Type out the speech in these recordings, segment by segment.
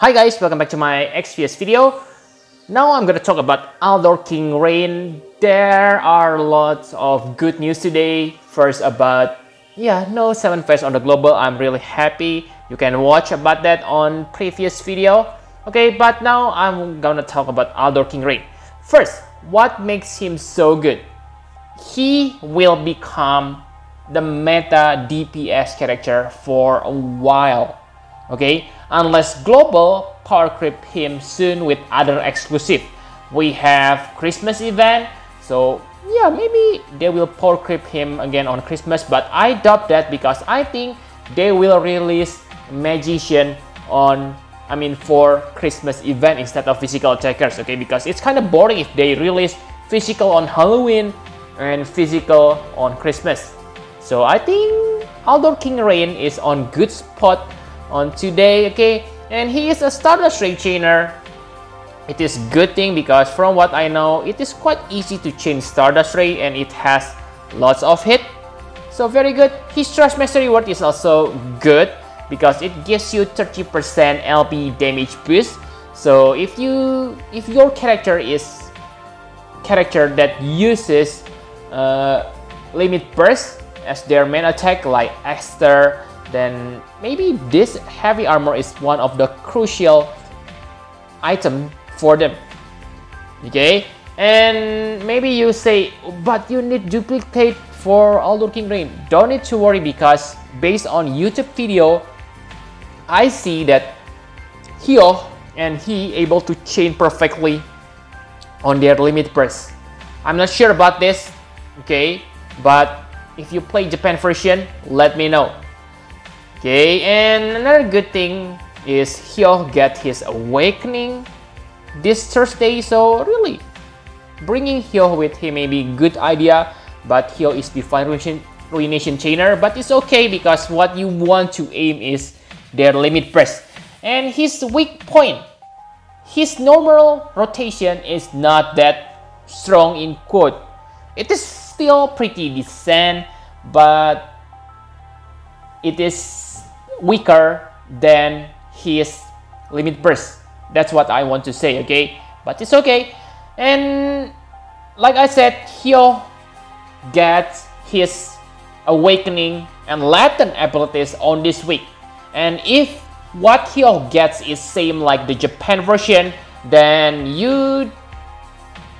Hi guys, welcome back to my XPS video. Now I'm gonna talk about Aldore King Rain. There are lots of good news today. First about, yeah, no 7 phase on the global. I'm really happy. You can watch about that on previous video. Okay, but now I'm gonna talk about Aldore King Rain. First, what makes him so good? He will become the meta DPS character for a while okay unless global creep him soon with other exclusive. We have christmas event so yeah maybe they will creep him again on christmas but i doubt that because i think they will release magician on i mean for christmas event instead of physical attackers okay? Because it's kind of boring if they release physical on halloween and physical on christmas. So i think Aldore King Rain is on good spot on today okay? And he is a Stardust Ray chainer. It is good thing because from what I know it is quite easy to chain Stardust Ray and it has lots of hit. So very good. His Trust Mastery Word is also good because it gives you 30% LB damage boost. So if you if your character is character that uses uh, limit burst as their main attack like Esther then maybe this heavy armor is one of the crucial item for them. Okay? And maybe you say but you need duplicate for Aldore King Rain don't need to worry because based on YouTube video I see that Hyoh and he able to chain perfectly on their limit burst. I'm not sure about this okay? But if you play Japan version let me know Okay, and another good thing is he'll get his awakening this Thursday, so really, bringing Hyoh with him may be a good idea, but Hyoh is the ruination, ruination chainer, but it's okay because what you want to aim is their limit burst. And his weak point, his normal rotation is not that strong in quote. It is still pretty decent, but it is weaker than his limit burst. That's what I want to say, okay? But it's okay. And like I said, he'll get his awakening and latent abilities on this week. And if what Hyoh gets is same like the Japan version, then you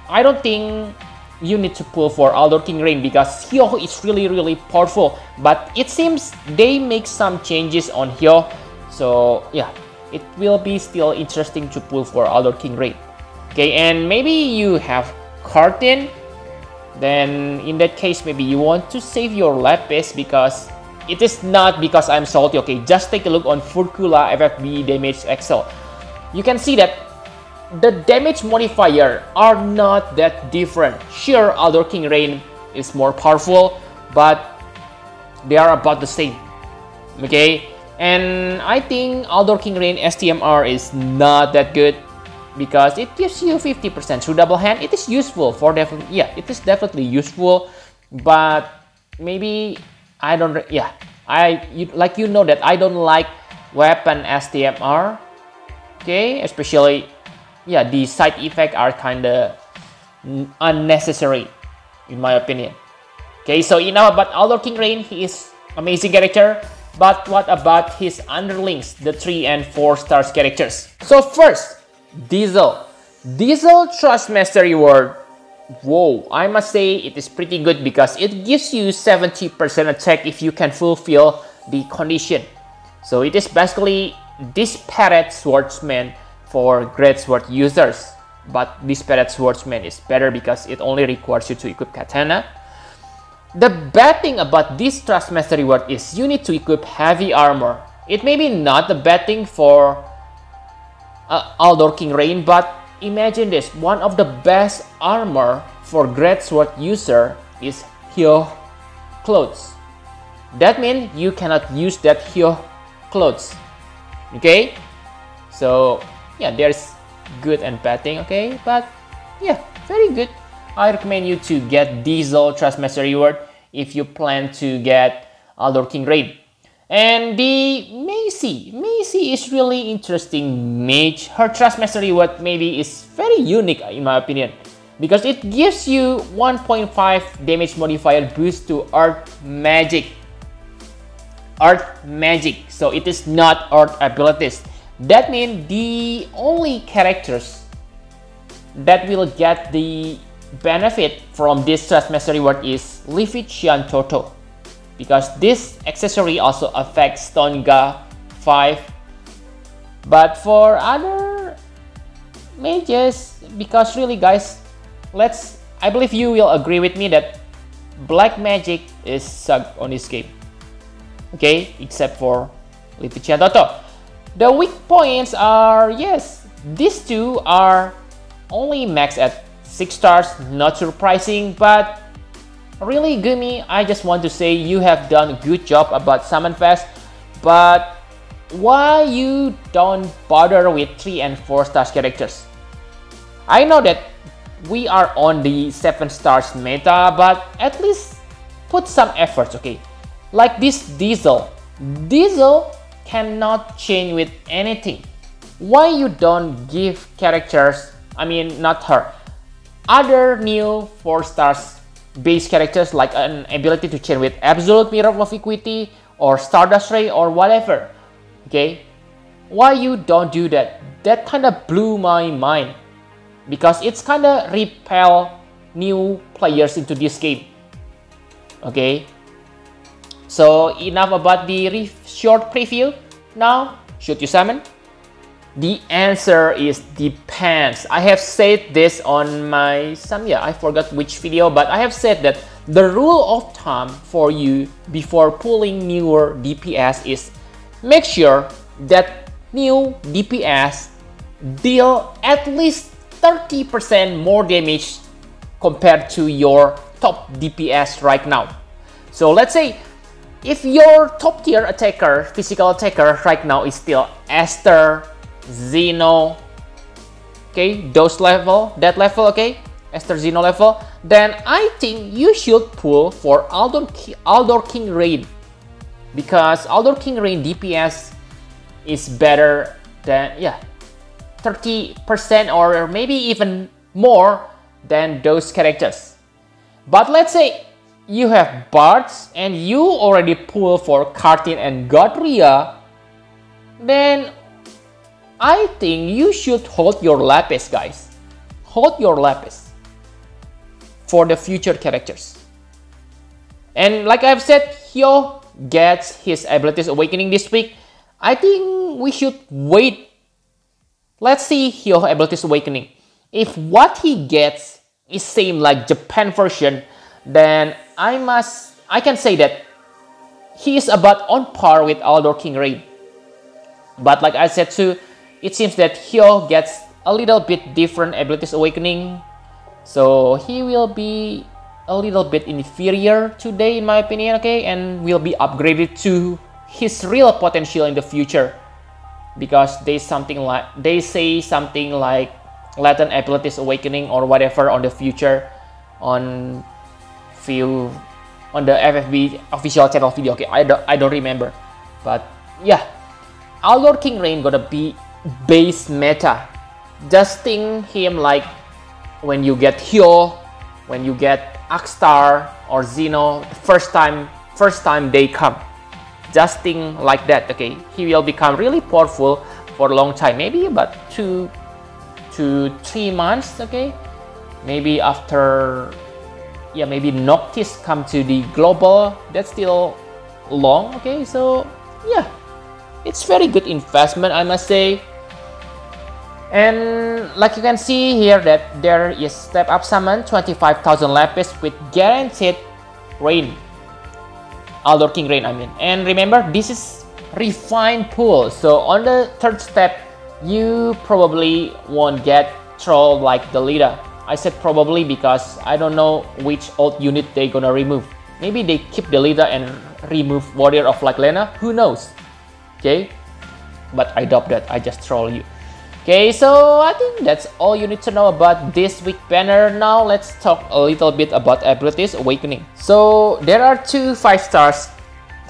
I don't think you need to pull for Aldore King Rain because Hyoh is really really powerful but it seems they make some changes on Hyoh. So yeah it will be still interesting to pull for Aldore King Rain okay and maybe you have Carton then in that case maybe you want to save your Lapis because it is not because I'm salty okay? Just take a look on Furcula FFB damage Excel you can see that the damage modifier are not that different. Sure, Aldore King Rain is more powerful, but they are about the same. Okay, and I think Aldore King Rain STMR is not that good because it gives you 50% through double hand. It is useful for definitely, yeah, it is definitely useful, but maybe I don't, yeah, I you, like you know that I don't like weapon STMR. Okay, especially yeah, the side effects are kind of unnecessary, in my opinion. Okay, so enough about Aldore King Rain. He is amazing character. But what about his underlings, the 3 and 4 stars characters? So first, Diesel. Diesel Trust Mastery Word. Whoa, I must say it is pretty good because it gives you 70% attack if you can fulfill the condition. So it is basically this parrot swordsman for Great Sword users. But this Disparate Swordsman is better because it only requires you to equip Katana. The bad thing about this Trust Mastery Word is you need to equip heavy armor. It may be not the bad thing for uh, Aldore King Rain, but imagine this, one of the best armor for Great Sword user is Hyoh clothes. That means you cannot use that Hyoh clothes. Okay? So yeah, there's good and bad thing, okay? But yeah, very good. I recommend you to get Diesel Trust Mastery Reward if you plan to get Aldore King Rain. And the Macy. Maisie is really interesting mage. Her Trust Mastery what maybe is very unique in my opinion. Because it gives you 1.5 damage modifier boost to Earth Magic. Earth Magic. So it is not Earth abilities. That means the only characters that will get the benefit from this Trust Mastery word is Leafy Toto because this accessory also affects Tonga 5 but for other mages because really guys let's I believe you will agree with me that black magic is sucked on this game. Okay except for Leafy Toto the weak points are yes these two are only max at 6 stars not surprising but really Gumi, I just want to say you have done a good job about Summon Fest, but why you don't bother with 3 and 4 stars characters? I know that we are on the 7 stars meta, but at least put some efforts, okay? Like this Diesel. Diesel cannot change with anything. Why you don't give characters, I mean not her, other new 4 stars base characters like an ability to chain with Absolute Mirror of Equity or Stardust Ray or whatever. Okay, why you don't do that? That kind of blew my mind because it's kind of repel new players into this game. Okay, so enough about the short preview. Now, should you summon? The answer is depends. I have said this on my some yeah, I forgot which video, but I have said that the rule of thumb for you before pulling newer DPS is make sure that new DPS deal at least 30% more damage compared to your top DPS right now. So let's say if your top tier attacker, physical attacker right now is still Esther, Zeno, okay, those level, that level, okay, Esther Zeno level, then I think you should pull for Aldore, Aldore King Rain because Aldore King Rain DPS is better than, yeah, 30% or maybe even more than those characters. But let's say you have Bards and you already pull for Kartin and Godria, then I think you should hold your lapis, guys. Hold your lapis for the future characters. And like I've said, Hyoh gets his abilities awakening this week. I think we should wait. Let's see Hyoh abilities awakening. If what he gets is same like Japan version, then I must I can say that he is about on par with Aldore King Rain. But like I said too, it seems that Hyoh gets a little bit different abilities awakening. So he will be a little bit inferior today in my opinion, okay? And will be upgraded to his real potential in the future. Because they something like they say something like latent abilities awakening or whatever on the future on few on the FFB official channel video. Okay, I don't I don't remember. But yeah, Aldore King Rain gonna be base meta. Just think him like when you get Hyoh, when you get Akstar or Zeno, first time, first time they come. Just think like that, okay? He will become really powerful for a long time, maybe about two to three months, okay? Maybe after, yeah, maybe Noctis come to the global, that's still long, okay? So, yeah, it's very good investment, I must say. And like you can see here that there is step up summon 25,000 lapis with guaranteed rain. Aldore King rain I mean. And remember this is refined pool. So on the third step you probably won't get troll like the leader. I said probably because I don't know which old unit they gonna remove. Maybe they keep the leader and remove Warrior of Like Lena. Who knows? Okay? But I doubt that. I just troll you. Okay, so I think that's all you need to know about this week banner. Now let's talk a little bit about abilities awakening. So there are two 5 stars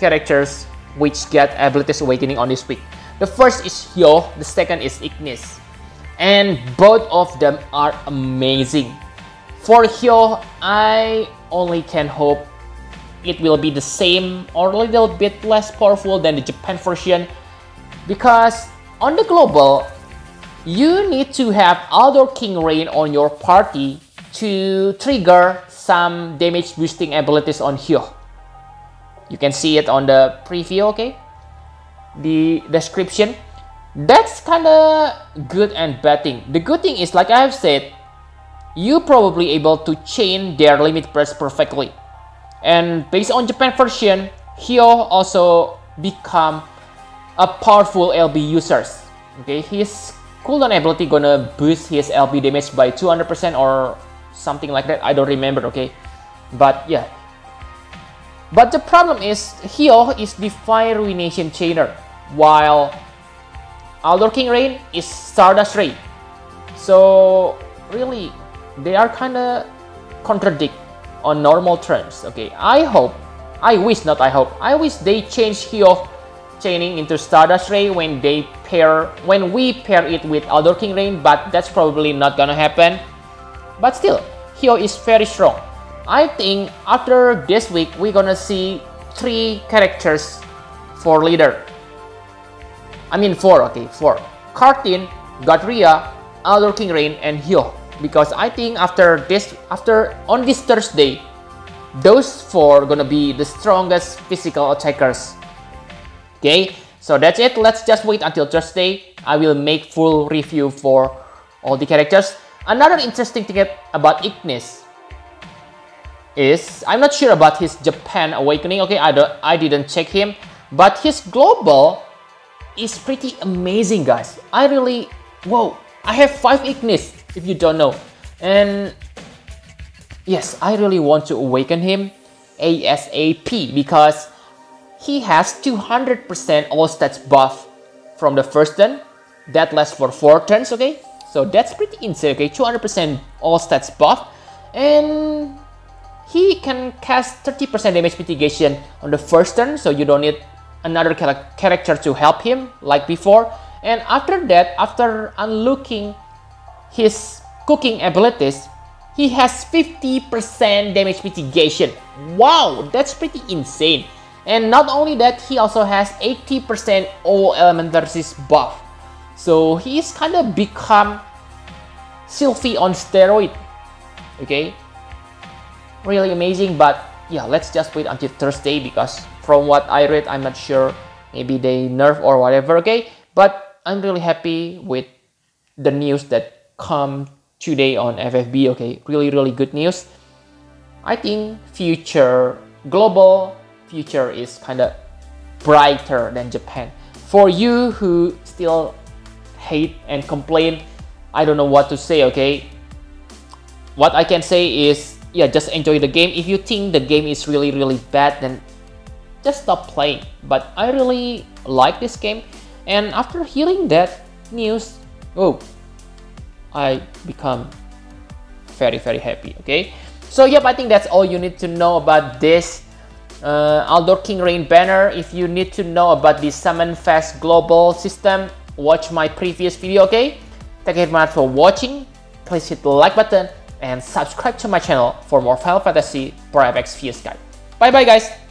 characters which get abilities awakening on this week. The first is Hyoh, the second is Ignis. And both of them are amazing. For Hyoh, I only can hope it will be the same or a little bit less powerful than the Japan version because on the global, you need to have Aldore King Rain on your party to trigger some damage boosting abilities on Hyoh. You can see it on the preview, okay? The description. That's kind of good and bad thing. The good thing is, like I have said, you probably able to chain their limit burst perfectly. And based on Japan version, Hyoh also become a powerful LB users. Okay, his cooldown ability gonna boost his LB damage by 200% or something like that. I don't remember, okay? But yeah. But the problem is, Hyoh is the Fire Ruination Chainer, while Aldore King Rain is Stardust Ray. So really, they are kinda contradict on normal terms. Okay, I hope, I wish not I hope, I wish they change Hyoh chaining into Stardust Ray when they pair when we pair it with Aldore King Rain, but that's probably not gonna happen. But still, Hyoh is very strong. I think after this week we're gonna see three characters for leader. I mean four, okay, four. Kartin, Gadria, Aldore King Rain, and Hyoh. Because I think after this after on this Thursday, those four gonna be the strongest physical attackers Okay, so that's it. Let's just wait until Thursday. I will make full review for all the characters. Another interesting thing about Ignis is I'm not sure about his Japan awakening. Okay, I don't I didn't check him, but his global is pretty amazing, guys. I really whoa. I have five Ignis if you don't know, and yes, I really want to awaken him ASAP because he has 200% all stats buff from the first turn. That lasts for 4 turns, okay? So that's pretty insane, okay? 200% all stats buff. And he can cast 30% damage mitigation on the first turn, so you don't need another character to help him like before. And after that, after unlocking his cooking abilities, he has 50% damage mitigation. Wow, that's pretty insane. And not only that, he also has 80% all elementaries buff. So he's kind of become Sylvie on steroid. Okay? Really amazing, but yeah, let's just wait until Thursday because from what I read, I'm not sure. Maybe they nerf or whatever, okay? But I'm really happy with the news that come today on FFB, okay? Really, really good news. I think future global future is kind of brighter than Japan. For you who still hate and complain, I don't know what to say, okay? What I can say is, yeah, just enjoy the game. If you think the game is really, really bad, then just stop playing. But I really like this game. And after hearing that news, oh, I become very, very happy, okay? So, yep, I think that's all you need to know about this uh, King Rain banner. If you need to know about the Summon Fest global system, watch my previous video, okay? Thank you very much for watching. Please hit the like button and subscribe to my channel for more Final Fantasy Fierce Guide. Bye bye guys!